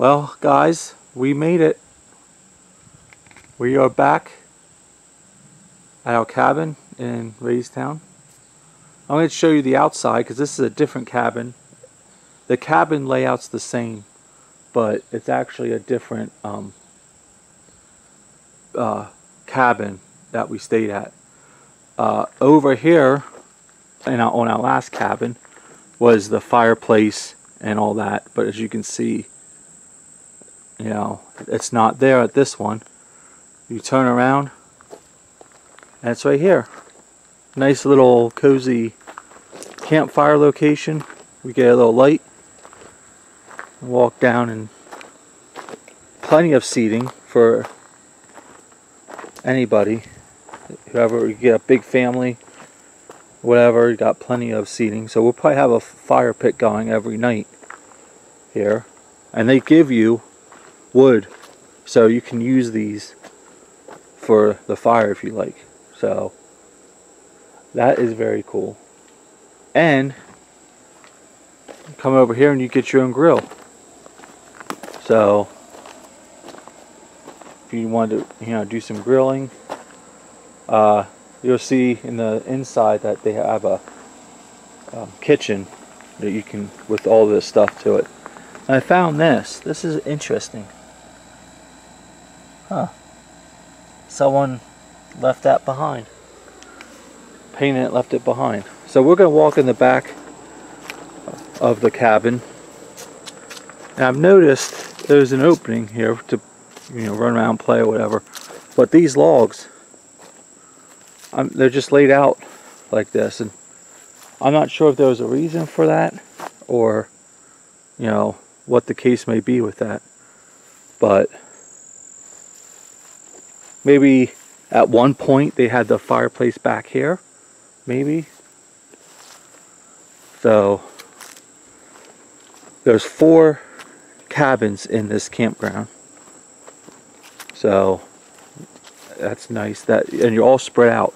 Well, guys, we made it. We are back at our cabin in Raystown. I'm going to show you the outside because this is a different cabin. The cabin layout's the same, but it's actually a different um, uh, cabin that we stayed at. Uh, over here, in our, on our last cabin, was the fireplace and all that. But as you can see, you know, it's not there at this one. You turn around, and it's right here. Nice little cozy campfire location. We get a little light. Walk down and plenty of seating for anybody. Whoever, you get a big family, whatever, you got plenty of seating. So we'll probably have a fire pit going every night here. And they give you wood so you can use these for the fire if you like. So that is very cool. And come over here and you get your own grill. So if you want to, you know, do some grilling, uh, you'll see in the inside that they have a um, kitchen that you can with all this stuff to it. And I found this. This is interesting. Huh. Someone left that behind. Painted it, left it behind. So we're going to walk in the back of the cabin. And I've noticed there's an opening here to, you know, run around, play or whatever. But these logs, um, they're just laid out like this. And I'm not sure if there was a reason for that or, you know, what the case may be with that. But maybe at one point they had the fireplace back here. Maybe. So there's four cabins in this campground. So that's nice. That and you're all spread out.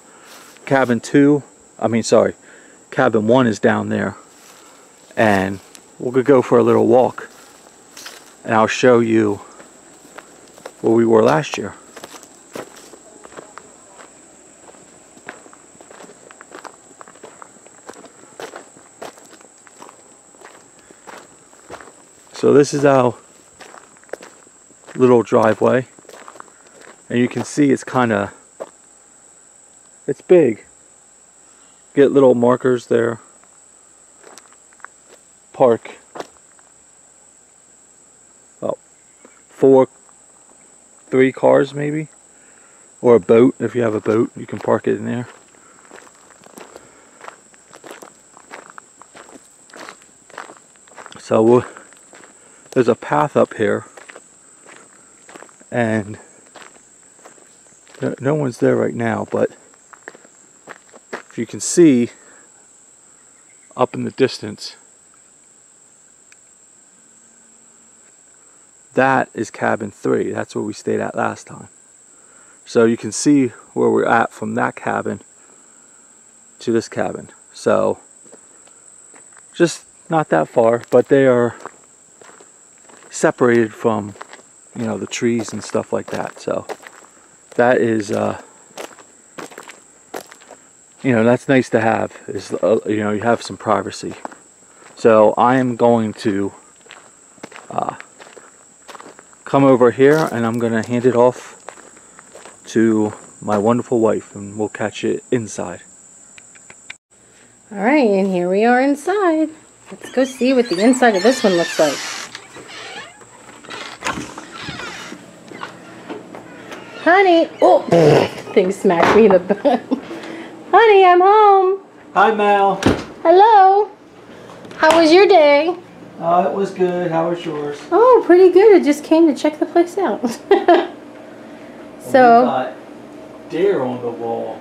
Cabin two, I mean sorry, cabin one is down there. And we'll go for a little walk. And I'll show you where we were last year. So this is our little driveway. And you can see it's kind of, it's big. Get little markers there. Park. About four, three cars maybe. Or a boat, if you have a boat, you can park it in there. So we'll there's a path up here and no one's there right now but if you can see up in the distance that is cabin 3 that's where we stayed at last time. So you can see where we're at from that cabin to this cabin. So just not that far but they are separated from you know the trees and stuff like that. So that is uh, you know that's nice to have is uh, you know you have some privacy. So I am going to uh, come over here and I'm gonna hand it off to my wonderful wife and we'll catch it inside. Alright and here we are inside. Let's go see what the inside of this one looks like Honey, oh, thing smacked me in the butt. Honey, I'm home. Hi, Mal. Hello. How was your day? Oh, it was good. How was yours? Oh, pretty good. I just came to check the place out. so. We got deer on the wall.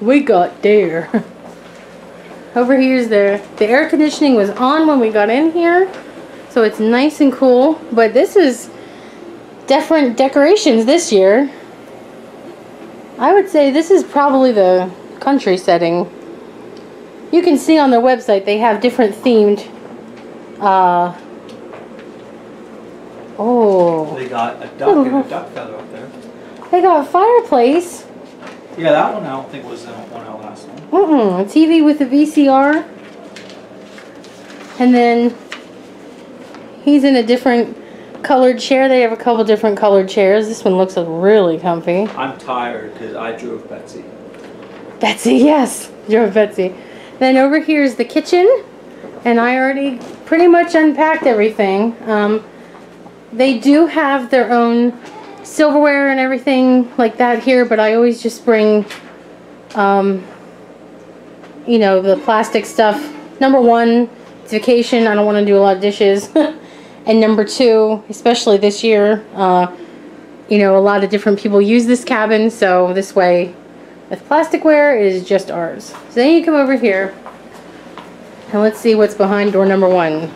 We got deer. Over here's the the air conditioning was on when we got in here, so it's nice and cool. But this is different decorations this year. I would say this is probably the country setting. You can see on their website they have different themed uh, Oh, They got a duck and a duck feather up there. they got a fireplace. Yeah, that one I don't think was the one our last one. Mm-mm, a TV with a VCR. And then he's in a different colored chair. They have a couple different colored chairs. This one looks really comfy. I'm tired because I drove Betsy. Betsy, yes, drove Betsy. Then over here is the kitchen, and I already pretty much unpacked everything. Um, they do have their own silverware and everything like that here, but I always just bring, um, you know, the plastic stuff. Number one, it's vacation. I don't want to do a lot of dishes. and number two, especially this year, uh, you know, a lot of different people use this cabin, so this way with plasticware, it is just ours. So then you come over here, and let's see what's behind door number one.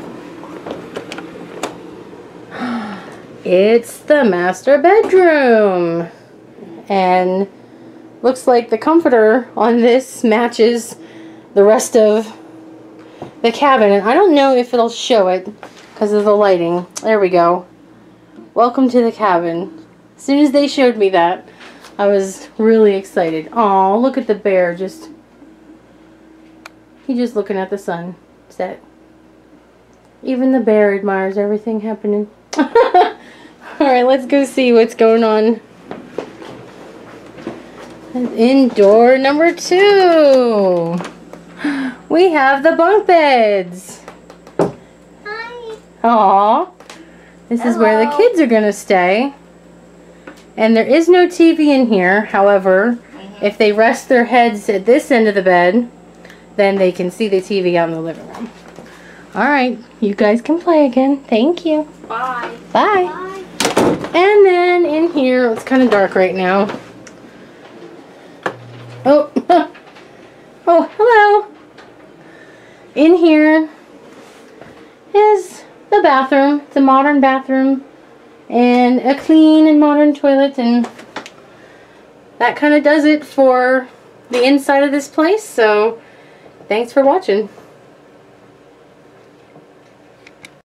It's the master bedroom. And looks like the comforter on this matches the rest of the cabin. And I don't know if it'll show it because of the lighting. There we go. Welcome to the cabin. As soon as they showed me that, I was really excited. Oh, look at the bear just He's just looking at the sun set. Even the bear admires everything happening. Alright, let's go see what's going on. In door number two, we have the bunk beds. Aww. This is where the kids are going to stay. And there is no TV in here. However, mm-hmm. if they rest their heads at this end of the bed, then they can see the TV on the living room. Alright, you guys can play again. Thank you. Bye. Bye. Bye. And then in here, it's kind of dark right now. Oh, oh, hello. In here is the bathroom. It's a modern bathroom and a clean and modern toilet, and that kind of does it for the inside of this place. So, thanks for watching.